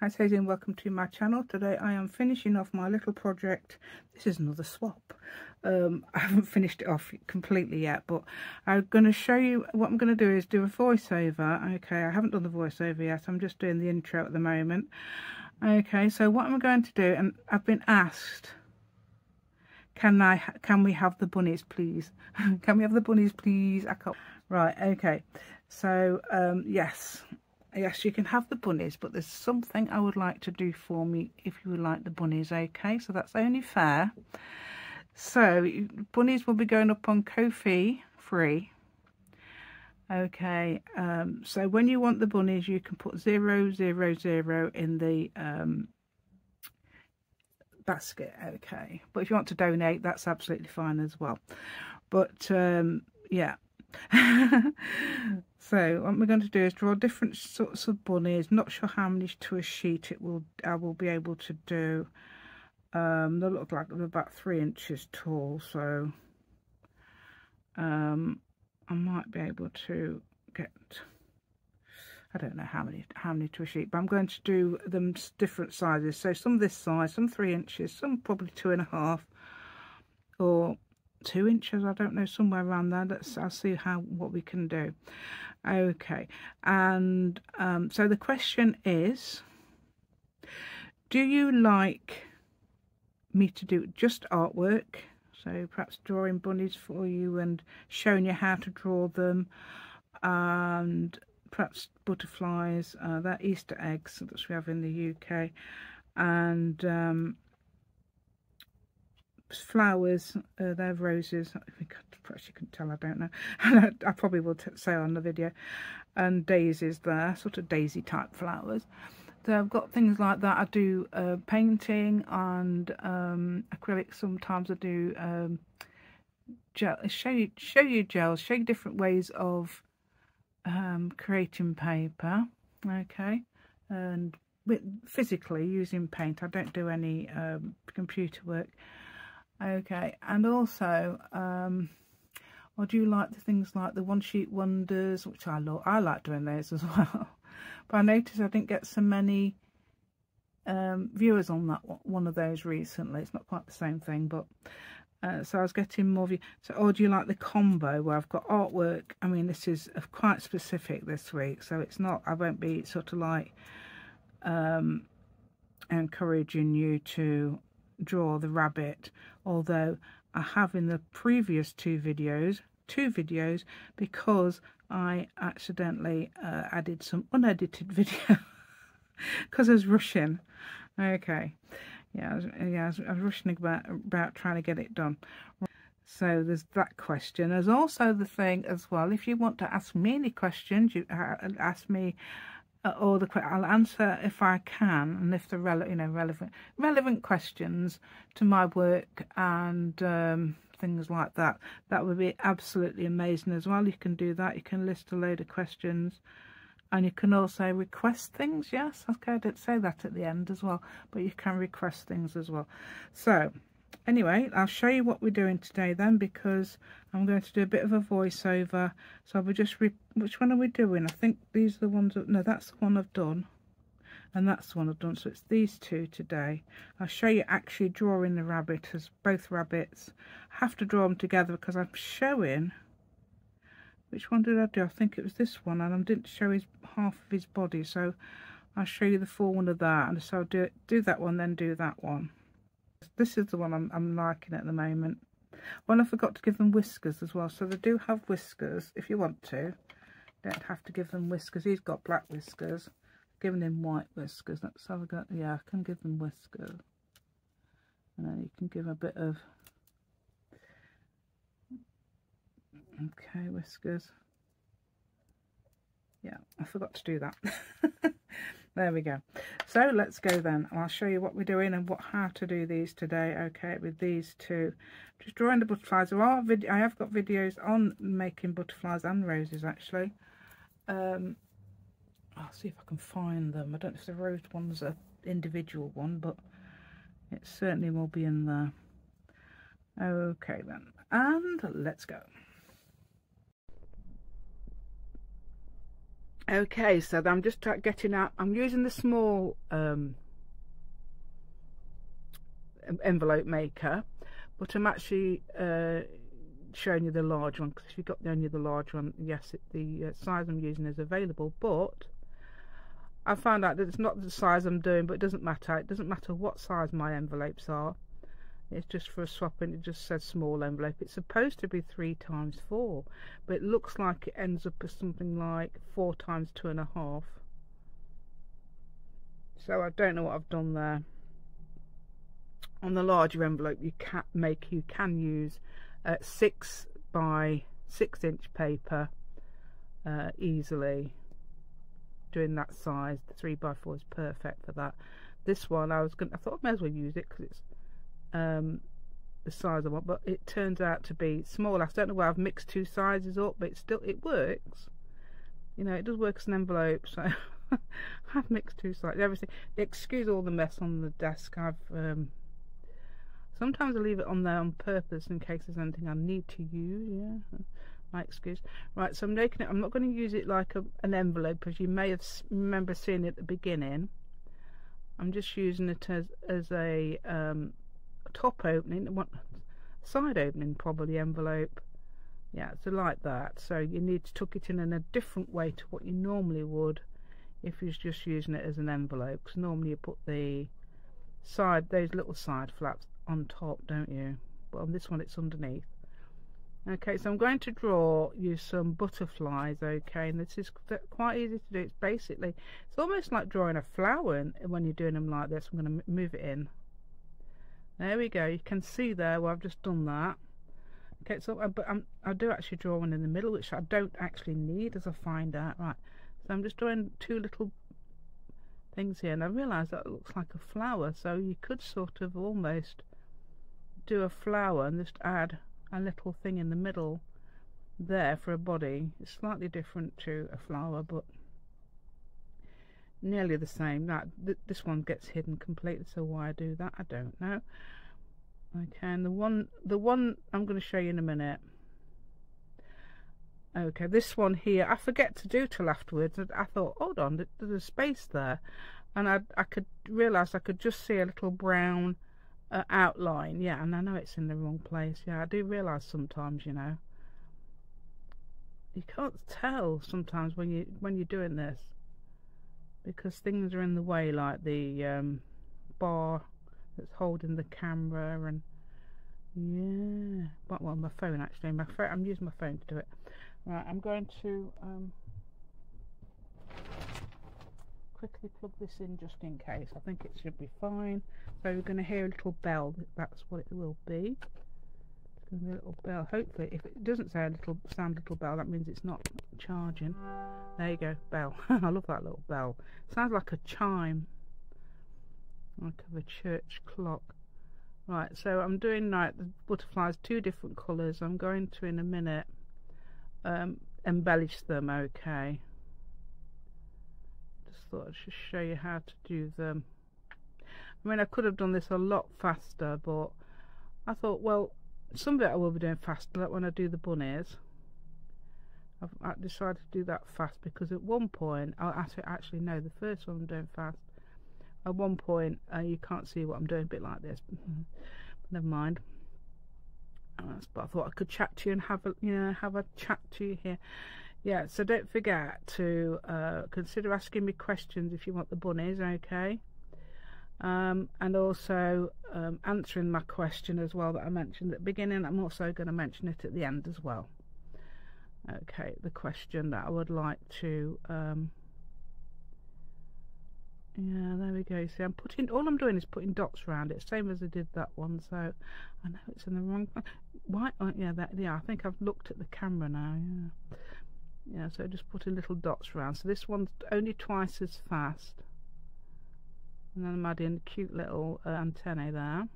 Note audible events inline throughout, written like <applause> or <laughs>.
Hi it's Hazy and welcome to my channel. Today I am finishing off my little project. This is another swap. Um, <laughs> I haven't finished it off completely yet but I'm going to show you what I'm going to do is do a voiceover. Okay, I haven't done the voiceover yet. I'm just doing the intro at the moment. Okay, so what I'm going to do and I've been asked can I can we have the bunnies please? <laughs> can we have the bunnies please? I can't. Right, okay. So um yes, yes you can have the bunnies but there's something I would like to do for me if you would like the bunnies okay? So that's only fair. So bunnies will be going up on Ko-fi free okay? Um, so when you want the bunnies you can put zero zero zero in the um, basket okay? But if you want to donate that's absolutely fine as well. But um, yeah <laughs> so what we're going to do is draw different sorts of bunnies. Not sure how many to a sheet it will I will be able to do. Um, they look like they're about three inches tall so um, I might be able to get I don't know how many how many to a sheet but I'm going to do them different sizes. So some this size some three inches some probably two and a half or two inches I don't know somewhere around there. Let's I'll see how what we can do. Okay and um, so the question is do you like me to do just artwork? So perhaps drawing bunnies for you and showing you how to draw them and perhaps butterflies uh, Easter eggs that we have in the UK and um, flowers, uh, they're roses. Perhaps you can tell, I don't know. <laughs> I probably will say on the video. And daisies there, sort of daisy type flowers. So I've got things like that. I do uh, painting and um, acrylic. Sometimes I do um, gel. Show you, show you gels. Show you different ways of um, creating paper. Okay, and with, physically using paint. I don't do any um, computer work okay and also um or do you like the things like the one sheet wonders which i love i like doing those <laughs> as well but i noticed i didn't get so many um viewers on that one of those recently it's not quite the same thing but uh, so I was getting more view. So, or do you like the combo where I've got artwork? I mean, this is quite specific this week, so it's not. I won't be sort of like um, encouraging you to draw the rabbit although I have in the previous two videos two videos because I accidentally uh, added some unedited <laughs> video because I was rushing. Okay. Yeah I was, yeah I was, I was rushing about about trying to get it done. So there's that question. There's also the thing as well if you want to ask me any questions you uh, ask me uh, or the I'll answer if I can and if the you know relevant relevant questions to my work and um, things like that. That would be absolutely amazing as well. You can do that. You can list a load of questions and you can also request things. Yes, okay, I did say that at the end as well, but you can request things as well. So anyway, I'll show you what we're doing today then because I'm going to do a bit of a voiceover. So I'll just, which one are we doing? I think these are the ones, that, no, that's the one I've done. And that's the one I've done, so it's these two today. I'll show you actually drawing the rabbit as both rabbits. I have to draw them together because I'm showing, which one did I do? I think it was this one, and I didn't show his half of his body, so I'll show you the full one of that. And so I'll do, do that one, then do that one. This is the one I'm, I'm liking at the moment. Well, I forgot to give them whiskers as well. So they do have whiskers if you want to. Don't have to give them whiskers. He's got black whiskers. Giving him white whiskers. Let's have a go. Yeah, I can give them whiskers. And then you can give a bit of... Okay, whiskers. Yeah, I forgot to do that. <laughs> there we go. So let's go then. I'll show you what we're doing and what how to do these today. Okay with these two. Just drawing the butterflies. There are i have got videos on making butterflies and roses actually. Um i'll see if i can find them. I don't know if the rose one's an individual one but it certainly will be in there. Okay then. And let's go Okay, so I'm just getting out. I'm using the small um, envelope maker, but I'm actually uh, showing you the large one because if you've got the only the large one, yes, it, the uh, size I'm using is available. But I found out that it's not the size I'm doing, but it doesn't matter. It doesn't matter what size my envelopes are. It's just for a swap and it just says small envelope. It's supposed to be three times four, but it looks like it ends up as something like four times two and a half. So I don't know what I've done there. On the larger envelope you can make you can use uh, six by six inch paper uh, easily doing that size the three by four is perfect for that this one I was gonna I thought I may as well use it because it's um, the size I want, but it turns out to be small. I don't know why I've mixed two sizes up, but it still it works. You know, it does work as an envelope, so <laughs> I've mixed two sizes. Everything. Excuse all the mess on the desk. I've um, sometimes I leave it on there on purpose in case there's anything I need to use. Yeah, my excuse. Right, so I'm making it. I'm not going to use it like a, an envelope, as you may have remember seeing it at the beginning. I'm just using it as as a um, top opening, one side opening probably envelope. Yeah, so like that. So you need to tuck it in in a different way to what you normally would if you're just using it as an envelope. Because normally you put the side, those little side flaps on top, don't you? But on this one it's underneath. Okay, so I'm going to draw you some butterflies, okay, and this is quite easy to do. It's basically, it's almost like drawing a flower when you're doing them like this. I'm going to move it in there we go. You can see there where I've just done that. Okay, so uh, but I'm, I do actually draw one in the middle, which I don't actually need as I find out. Right, so I'm just drawing two little things here, and I realise that looks like a flower. So you could sort of almost do a flower and just add a little thing in the middle there for a body. It's slightly different to a flower, but nearly the same. That th this one gets hidden completely so why I do that? I don't know. Okay and the one the one I'm going to show you in a minute. Okay this one here I forget to do till afterwards. And I thought hold on there's a space there. And I, I could realize I could just see a little brown uh, outline. Yeah and I know it's in the wrong place. Yeah I do realize sometimes you know. You can't tell sometimes when you when you're doing this because things are in the way like the um, bar that's holding the camera and yeah. But well my phone actually. My phone I'm using my phone to do it. Right I'm going to um, quickly plug this in just in case. I think it should be fine. So we're going to hear a little bell. That's what it will be a little bell. Hopefully, if it doesn't say a little sound little bell, that means it's not charging. There you go, bell. <laughs> I love that little bell. Sounds like a chime, like of a church clock. Right, so I'm doing like the butterflies, two different colours. I'm going to in a minute um, embellish them. Okay. Just thought I'd just show you how to do them. I mean, I could have done this a lot faster, but I thought, well, some of it I will be doing fast, like when I do the bunnies. I've decided to do that fast because at one point, I actually no, the first one I'm doing fast. At one point, uh, you can't see what I'm doing, a bit like this. <laughs> never mind. but I thought I could chat to you and have a you know have a chat to you here. Yeah, so don't forget to uh, consider asking me questions if you want the bunnies, okay? Um, and also um, answering my question as well that I mentioned at the beginning. I'm also going to mention it at the end as well. Okay, the question that I would like to. Um, yeah, there we go. See, I'm putting all I'm doing is putting dots around it, same as I did that one. So I know it's in the wrong. Why? Oh, yeah, that. Yeah, I think I've looked at the camera now. Yeah, yeah. So just putting little dots around. So this one's only twice as fast and then I'm adding cute little uh, antennae there. I'm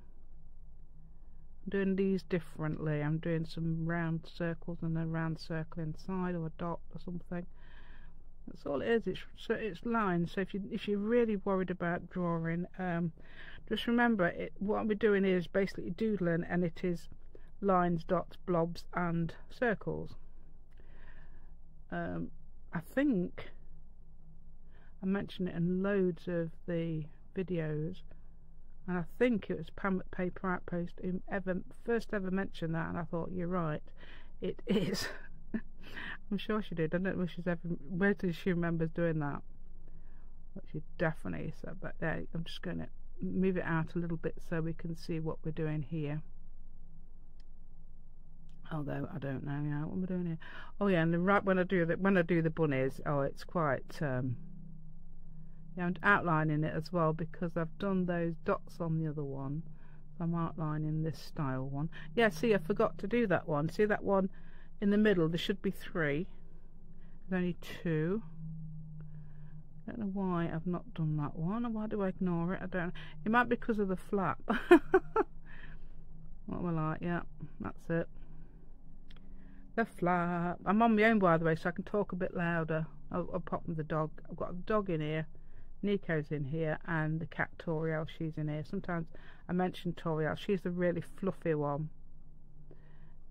doing these differently. I'm doing some round circles and a round circle inside or a dot or something. That's all it is. It's so it's lines. So if you if you're really worried about drawing um, just remember it what we're doing is basically doodling and it is lines dots blobs and circles. Um, I think I mentioned it in loads of the videos. And I think it was Pam at Paper Outpost who ever first ever mentioned that and I thought you're right. It <laughs> is. I'm sure she did. I don't know if she's ever whether she remembers doing that? But she definitely said but there I'm just going to move it out a little bit so we can see what we're doing here. Although I don't know yeah what we're doing here? Oh yeah and the right when I do the when I do the bunnies oh it's quite um yeah I'm outlining it as well because I've done those dots on the other one. I'm outlining this style one. Yeah see I forgot to do that one. See that one in the middle? There should be three. There's only two. I don't know why I've not done that one. Why do I ignore it? I don't know. It might be because of the flap. <laughs> What am I? Like yeah that's it. The flap. I'm on my own by the way, so I can talk a bit louder. I'll, I'll pop with the dog. I've got a dog in here. Nico's in here, and the cat Toriel, she's in here. Sometimes I mention Toriel. She's the really fluffy one.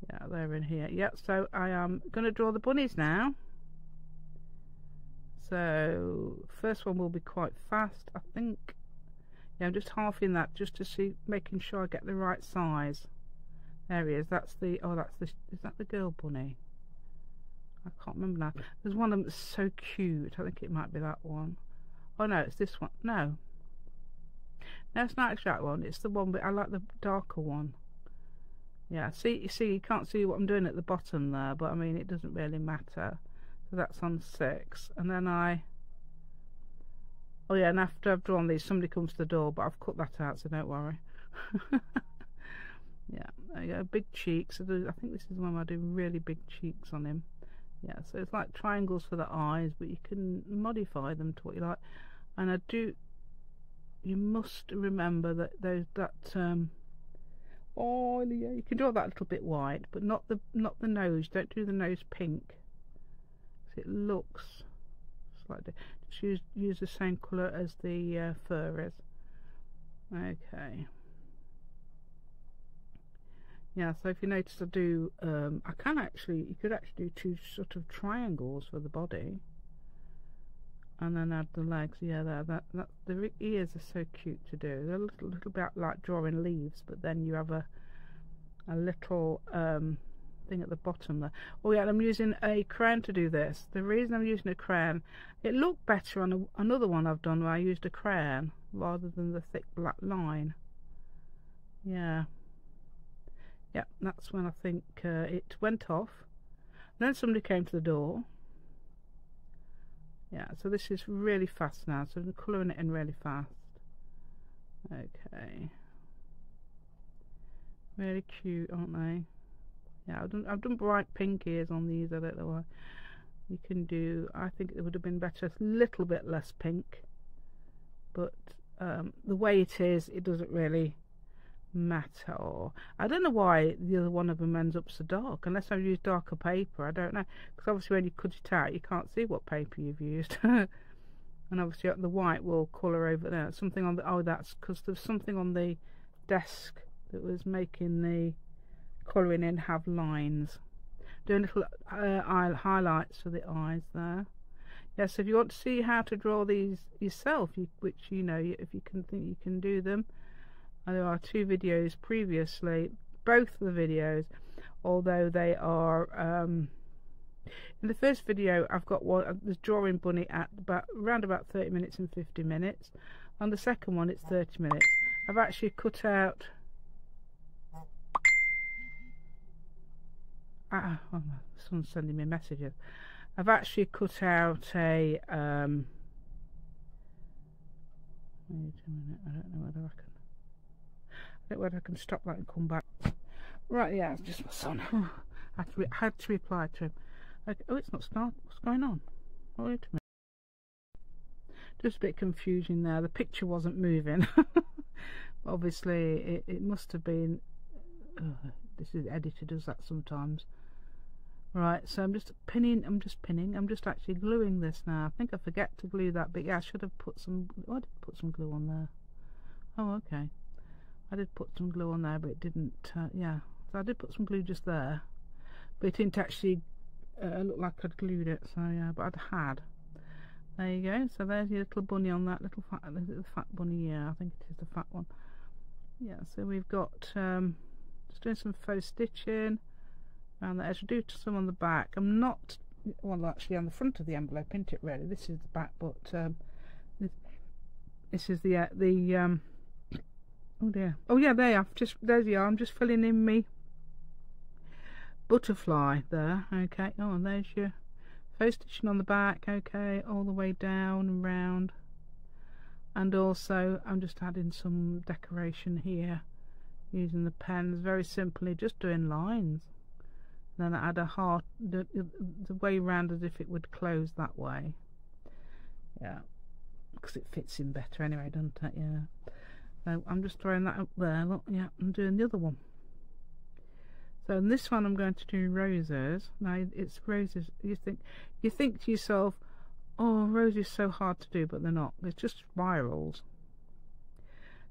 Yeah, they're in here. Yeah, so I am going to draw the bunnies now. So, first one will be quite fast, I think. Yeah, I'm just halving that just to see, making sure I get the right size. There he is. That's the. Oh, that's the. Is that the girl bunny? I can't remember now. There's one of them that's so cute. I think it might be that one. Oh no, it's this one. No. It's not that one. It's the one, but I like the darker one. Yeah, see, you see, you can't see what I'm doing at the bottom there, but I mean, it doesn't really matter. So that's on six, and then I. Oh yeah, and after I've drawn these, somebody comes to the door, but I've cut that out, so don't worry. <laughs> Yeah, there you go, big cheeks. I, do, I think this is the one I do really big cheeks on him. Yeah, so it's like triangles for the eyes, but you can modify them to what you like. And I do, you must remember that those that um, oh yeah, you can draw that little bit white, but not the not the nose. Don't do the nose pink. it looks slightly. Just use use the same colour as the uh, fur is. Okay yeah so if you notice I do um, I can actually you could actually do two sort of triangles for the body and then add the legs yeah there that, that the ears are so cute to do. They're a little, little bit like drawing leaves but then you have a a little um, thing at the bottom there. Oh yeah I'm using a crayon to do this. The reason I'm using a crayon it looked better on a, another one I've done where I used a crayon rather than the thick black line. Yeah. Yeah, that's when I think uh, it went off. And then somebody came to the door. Yeah, so this is really fast now, so I'm colouring it in really fast. Okay. Really cute, aren't they? Yeah, I've done, I've done bright pink ears on these, I don't know why. You can do, I think it would have been better, a little bit less pink. But um, the way it is, it doesn't really matter. I don't know why the other one of them ends up so dark unless I've used darker paper I don't know. Because obviously when you cut it out you can't see what paper you've used. <laughs> And obviously the white will colour over there. Something on the oh that's because there's something on the desk that was making the colouring in have lines. Doing little uh, eye highlights for the eyes there. Yes if you want to see how to draw these yourself you, which you know if you can think you can do them there are two videos previously, both the videos, although they are. Um, in the first video, I've got one, uh, the drawing bunny at about around about 30 minutes and 50 minutes. On the second one, it's 30 minutes. I've actually cut out. Ah, oh, someone's sending me messages. I've actually cut out a. Um, wait a minute, I don't know whether I can whether I can stop that and come back. Right, yeah, it's just my son. <sighs> I had to, had to reply to him. Like, oh, it's not start. What's going on? Wait a minute. Just a bit confusing there. The picture wasn't moving. <laughs> Obviously, it, it must have been. <sighs> Uh, this is editor does that sometimes. Right, so I'm just pinning. I'm just pinning. I'm just actually gluing this now. I think I forget to glue that, but yeah, I should have put some. Oh, I did put some glue on there. Oh, okay. I did put some glue on there but it didn't uh, yeah. So I did put some glue just there but it didn't actually uh, look like I'd glued it so yeah but I'd had. There you go. So there's your little bunny on that little fat the fat bunny yeah I think it is the fat one. Yeah so we've got um, just doing some faux stitching around and I should do some on the back. I'm not well actually on the front of the envelope isn't it really? This is the back but um, this, this, is the uh, the um, oh dear oh yeah there I've just there's the I'm just filling in me butterfly there. Okay. Oh and there's your faux stitching on the back. Okay. All the way down and round. And also I'm just adding some decoration here using the pens. Very simply just doing lines. Then I add a heart the, the way round as if it would close that way. Yeah. Because it fits in better anyway doesn't it? Yeah so I'm just throwing that up there. Look yeah I'm doing the other one. So in this one I'm going to do roses. Now it's roses. You think you think to yourself oh roses so hard to do but they're not. It's just spirals.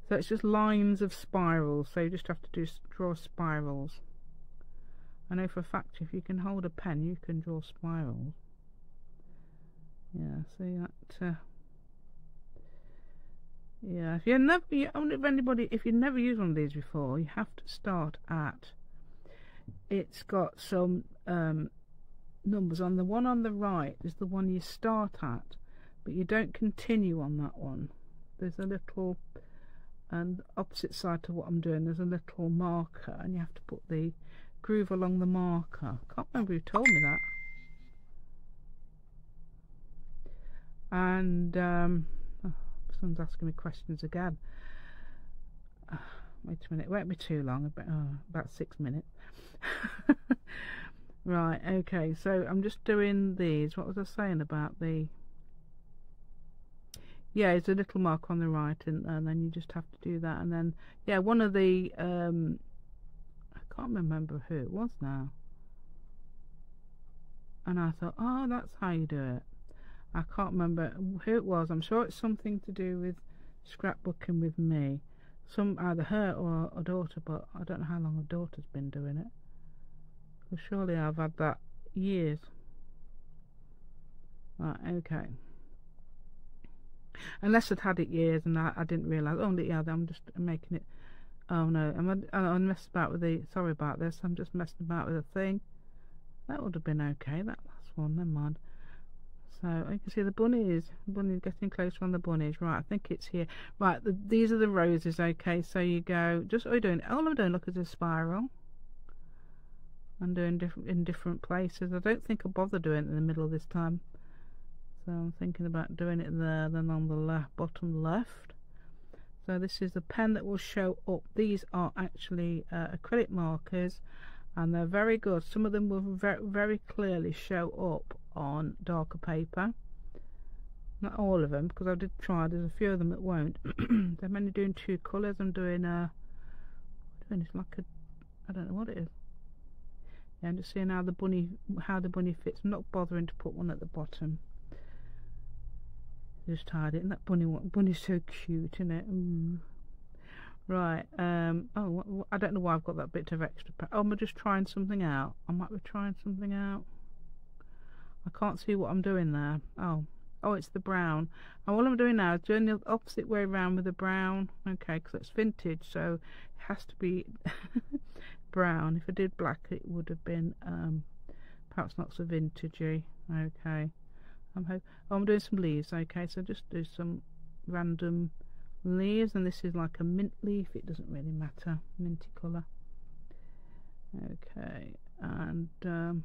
So it's just lines of spirals. So you just have to do draw spirals. I know for a fact if you can hold a pen you can draw spirals. Yeah see that uh, yeah if you're never you, if anybody if you've never used one of these before you have to start at it's got some um, numbers on the one on the right is the one you start at but you don't continue on that one there's a little and opposite side to what I'm doing there's a little marker and you have to put the groove along the marker. Can't remember who told me that. And um, someone's asking me questions again. Uh, <sighs> wait a minute, it won't be too long, about, oh, about six minutes. <laughs> right, okay, so I'm just doing these. What was I saying about the... Yeah, it's a little mark on the right, and, and then you just have to do that. And then, yeah, one of the um, I can't remember who it was now. And I thought, oh, that's how you do it. I can't remember who it was. I'm sure it's something to do with scrapbooking with me. Some either her or a daughter, but I don't know how long a daughter's been doing it. Because surely I've had that years. Right, okay. Unless I'd had it years and I, I didn't realise. Oh, yeah, I'm just making it Oh no, I'm, I'm oh, messing about with the, sorry about this, I'm just messing about with the thing. That would have been okay, that last one, never mind. So you can see the bunnies, the bunnies getting closer on the bunnies. Right, I think it's here. Right, the, these are the roses, okay, so you go, just what you doing? All I'm doing, look, is a spiral. I'm doing different in different places. I don't think I'll bother doing it in the middle this time. So I'm thinking about doing it there, then on the left, bottom left. So this is the pen that will show up. These are actually uh, acrylic markers and they're very good. Some of them will very, very clearly show up on darker paper. Not all of them because I did try. There's a few of them that won't. <clears throat> I'm only doing two colours. I'm doing a, doing it's like a, I don't know what it is. Yeah, I'm just seeing how the bunny how the bunny fits. I'm not bothering to put one at the bottom just hide it and that bunny bunny's so cute isn't it Ooh. Right um oh I don't know why I've got that bit of extra oh I'm just trying something out? I might be trying something out. I can't see what I'm doing there. Oh oh it's the brown. And all I'm doing now is doing the opposite way around with the brown. Okay because it's vintage so it has to be <laughs> brown. If I did black it would have been um perhaps not so vintagey. Okay. I'm hope oh, I'm doing some leaves. Okay so just do some random leaves and this is like a mint leaf. It doesn't really matter. Minty colour. Okay and um,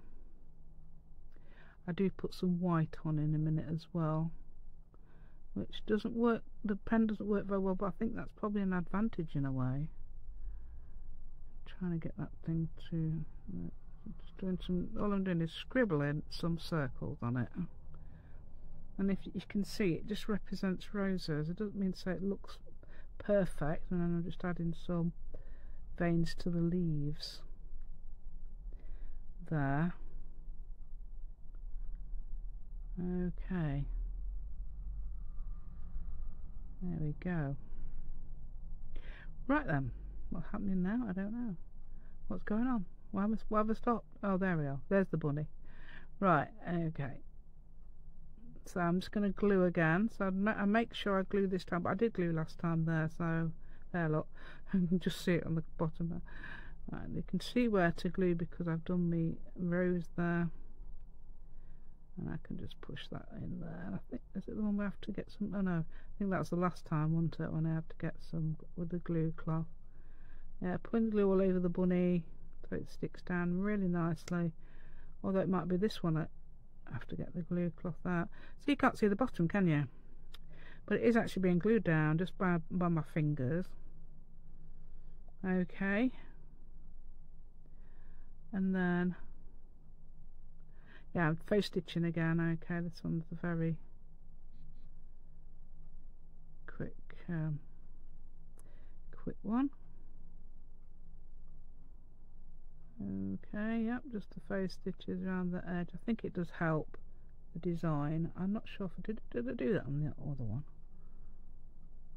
I do put some white on in a minute as well which doesn't work the pen doesn't work very well but I think that's probably an advantage in a way. Trying to get that thing to just doing some all I'm doing is scribbling some circles on it and if you can see it just represents roses. It doesn't mean to say it looks perfect and then I'm just adding some veins to the leaves. There. Okay. There we go. Right then what's happening now? I don't know. What's going on? Why have I, why have I stopped? Oh there we are. There's the bunny. Right okay so I'm just going to glue again. So I make sure I glue this time but I did glue last time there so there look. <laughs> You can just see it on the bottom there. Right, you can see where to glue because I've done the rose there. And I can just push that in there. I think is it the one we have to get some oh no. I think that's the last time wasn't it when I had to get some with the glue cloth. Yeah putting glue all over the bunny so it sticks down really nicely. Although it might be this one Have to get the glue cloth out. So you can't see the bottom can you? But it is actually being glued down just by, by my fingers. Okay. And then yeah I'm faux stitching again. Okay this one's a very quick um, quick one okay yep just the faux stitches around the edge. I think it does help the design. I'm not sure if I did did I do that on the other one?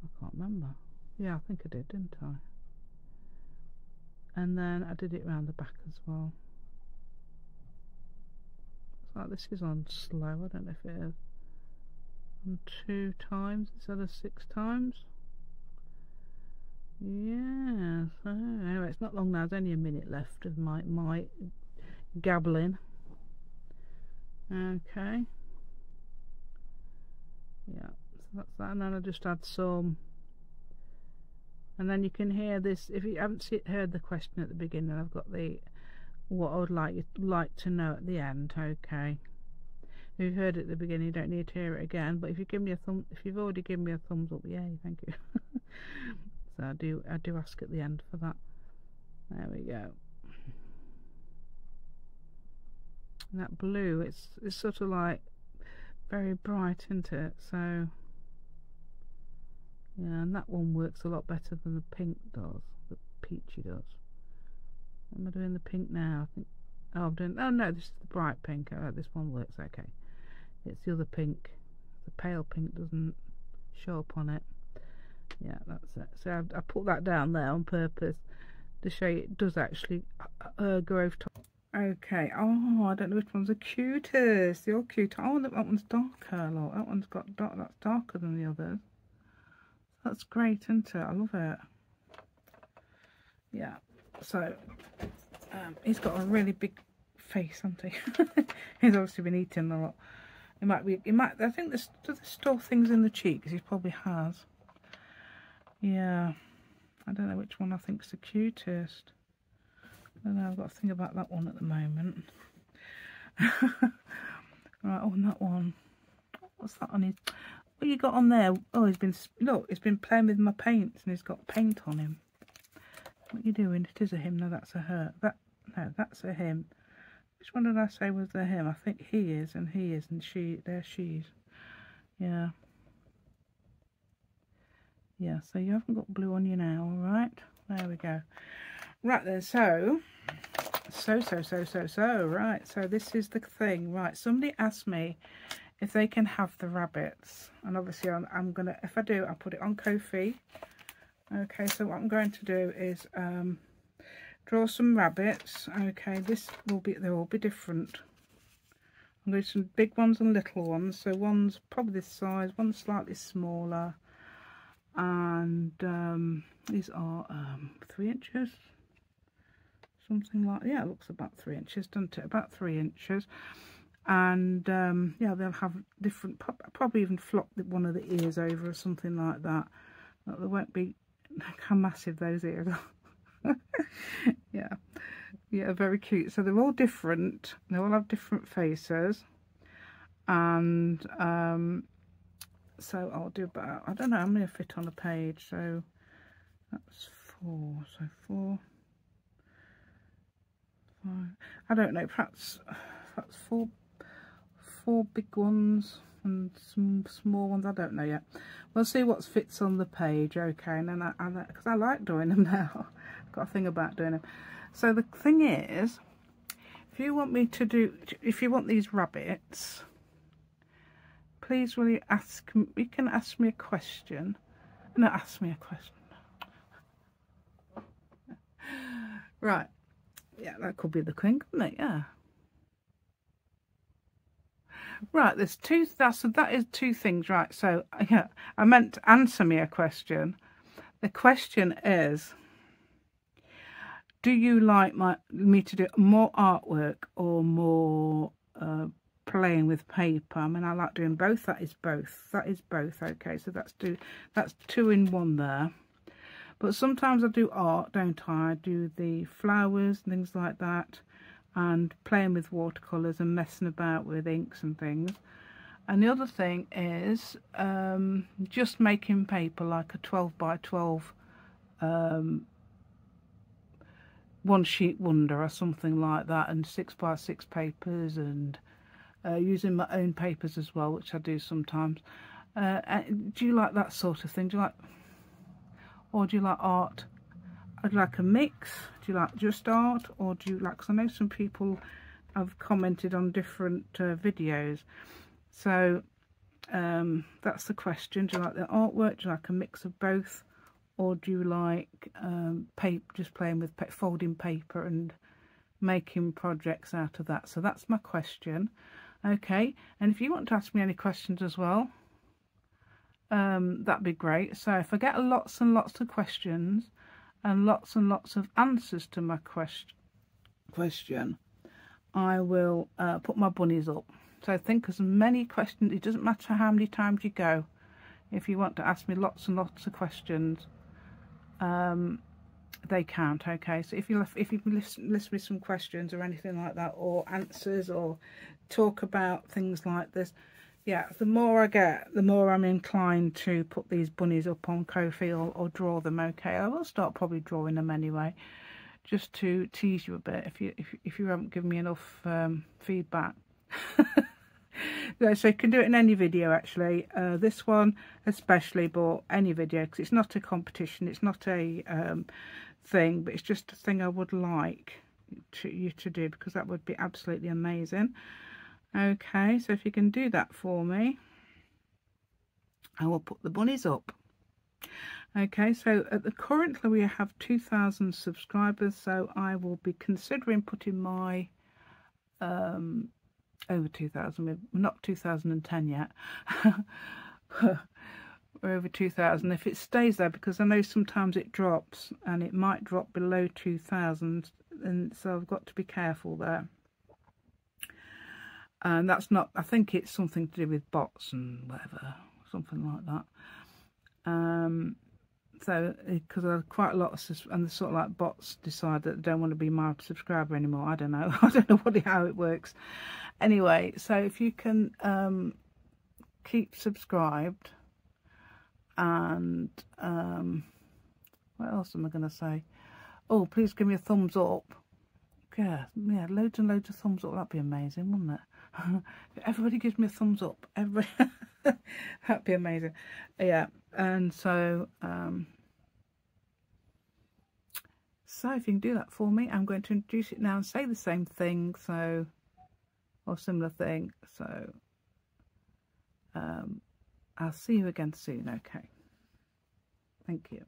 I can't remember. Yeah I think I did didn't I? And then I did it around the back as well. So this is on slow. I don't know if it is. On two times instead of six times yeah so anyway it's not long now. There's only a minute left of my my gabbling. Okay. Yeah so that's that. And then I just add some. And then you can hear this. If you haven't see, heard the question at the beginning I've got the what I would like you like to know at the end. Okay. If you've heard it at the beginning you don't need to hear it again. But if you give me a thumb if you've already given me a thumbs up yay thank you <laughs> so I do I do ask at the end for that there we go and that blue it's it's sort of like very bright isn't it so yeah, and that one works a lot better than the pink does, the peachy does. Am I doing the pink now? I think. Oh, I'm doing. Oh no, this is the bright pink. Oh, this one works okay. It's the other pink. The pale pink doesn't show up on it. Yeah, that's it. So I, I put that down there on purpose to show you it does actually uh, uh top. Okay. Oh, I don't know which one's the cutest. You're cute. Oh, that one's darker. Look, that one's got dark. That's darker than the others. That's great, isn't it? I love it. Yeah. So, um, he's got a really big face, hasn't he? <laughs> he's obviously been eating a lot. He might be, he might, I think there's, this store things in the cheeks? He probably has. Yeah. I don't know which one I think's the cutest. I don't know, I've got to think about that one at the moment. <laughs> right, on that one. What's that on his... What you got on there? Oh, he's been, look, he's been playing with my paints and he's got paint on him. What you doing? It is a him. No, that's a her. That, no, that's a him. Which one did I say was the him? I think he is and he is and she, there she she's. Yeah. Yeah, so you haven't got blue on you now, alright? There we go. Right then, so, so, so, so, so, so, right. So this is the thing. Right, somebody asked me if they can have the rabbits and obviously I'm, I'm gonna if I do I'll put it on Ko-fi okay so what I'm going to do is um, draw some rabbits okay this will be they'll all be different I'm going to some big ones and little ones so one's probably this size one's slightly smaller and um, these are um, three inches. Something like yeah it looks about three inches doesn't it? About three inches. And um, yeah they'll have different probably even flop one of the ears over or something like that. But there won't be how massive those ears are. <laughs> Yeah. Yeah very cute. So they're all different. They all have different faces. And um, so I'll do about I don't know how many fit on a page so that's four so four five I don't know perhaps that's four four big ones and some small ones. I don't know yet. We'll see what fits on the page. Okay, and then I, because I, I like doing <laughs> them now. I've got a thing about doing them. So the thing is, if you want me to do, if you want these rabbits, please will you ask, you can ask me a question. No, ask me a question. <laughs> right. Yeah, that could be the queen, couldn't it? Yeah. Right, there's two, that's, that is two things, right. So, <laughs> yeah, I meant to answer me a question. The question is, do you like my me to do more artwork or more uh, playing with paper? I mean, I like doing both. That is both. That is both. Okay, so that's two. That's two in one there. But sometimes I do art, don't I? I do the flowers and things like that and playing with watercolours and messing about with inks and things. And the other thing is um, just making paper like a 12 by 12 um, one sheet wonder or something like that and 6 by 6 papers and uh, using my own papers as well which I do sometimes. Uh, do you like that sort of thing? Do you like, or do you like art I'd like a mix. Do you like just art or do you like, because I know some people have commented on different uh, videos. So um, that's the question. Do you like the artwork? Do you like a mix of both? Or do you like um, paper, just playing with pa folding paper and making projects out of that? So that's my question. Okay, and if you want to ask me any questions as well, um, that'd be great. So if I get lots and lots of questions, and lots and lots of answers to my quest question, I will uh, put my bunnies up. So think as many questions, it doesn't matter how many times you go. If you want to ask me lots and lots of questions, um, they count, okay? So if you if you listen, list me some questions or anything like that, or answers, or talk about things like this, yeah, the more I get, the more I'm inclined to put these bunnies up on Ko-fi or, or, draw them. Okay, I will start probably drawing them anyway, just to tease you a bit if you if if you haven't given me enough um, feedback. <laughs> so you can do it in any video actually. Uh, this one especially, but any video because it's not a competition, it's not a um, thing, but it's just a thing I would like to you to do because that would be absolutely amazing. Okay, so if you can do that for me, I will put the bunnies up. Okay, so at the currently we have 2,000 subscribers, so I will be considering putting my um, over 2,000, not 2010 yet. <laughs> We're over 2,000 if it stays there because I know sometimes it drops and it might drop below 2,000 and so I've got to be careful there. And that's not I think it's something to do with bots and whatever something like that. Um, so because I have quite a lot of and the sort of like bots decide that they don't want to be my subscriber anymore. I don't know. <laughs> I don't know what how it works. Anyway so if you can um, keep subscribed and um, what else am I going to say oh please give me a thumbs up yeah yeah loads and loads of thumbs up that'd be amazing wouldn't it <laughs> everybody gives me a thumbs up. Everybody, <laughs> that'd be amazing. Yeah, and so um, so if you can do that for me, I'm going to introduce it now and say the same thing. So or similar thing. So um, I'll see you again soon. Okay. Thank you.